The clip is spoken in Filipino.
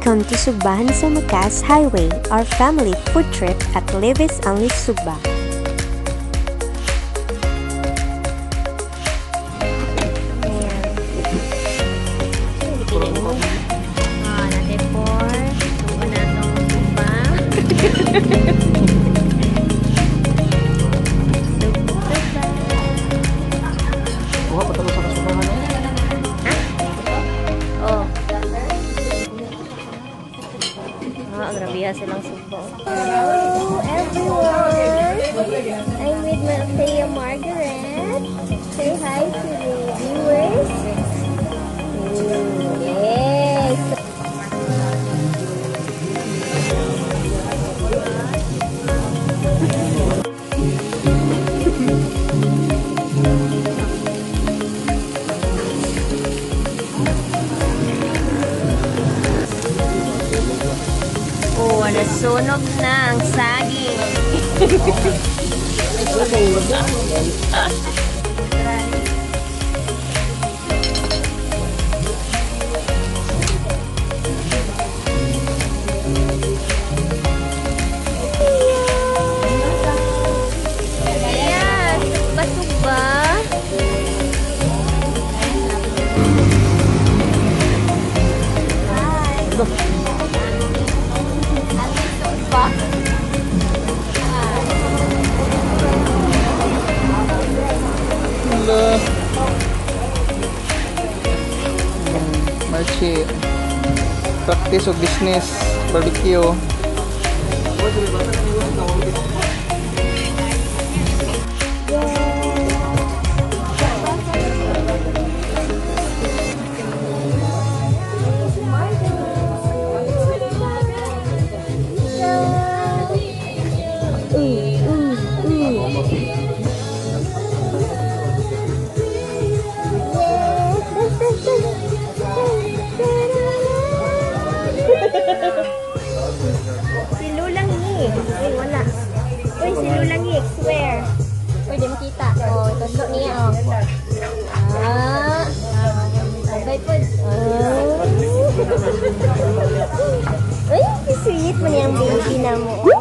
Welcome to Sugbahan sa Makas Highway, our family food trip at Levis Unleashed Sugba. Ah, nate Grabe silang sumba. Hello everyone! I'm with Matea Margaret. Say hi to the viewers. Nasunog na ang saging. Ayan, sugba-sugba. Hello. Marchi. Practice of business. Barbecue. Si Lulang Yi. Ay, wala. Uy, si Lulang Yi, swear. Pwede makita. Oh, tondo niya. Oh. Ah. Sabay po. Uy, si sweet mo niyang baby na mo.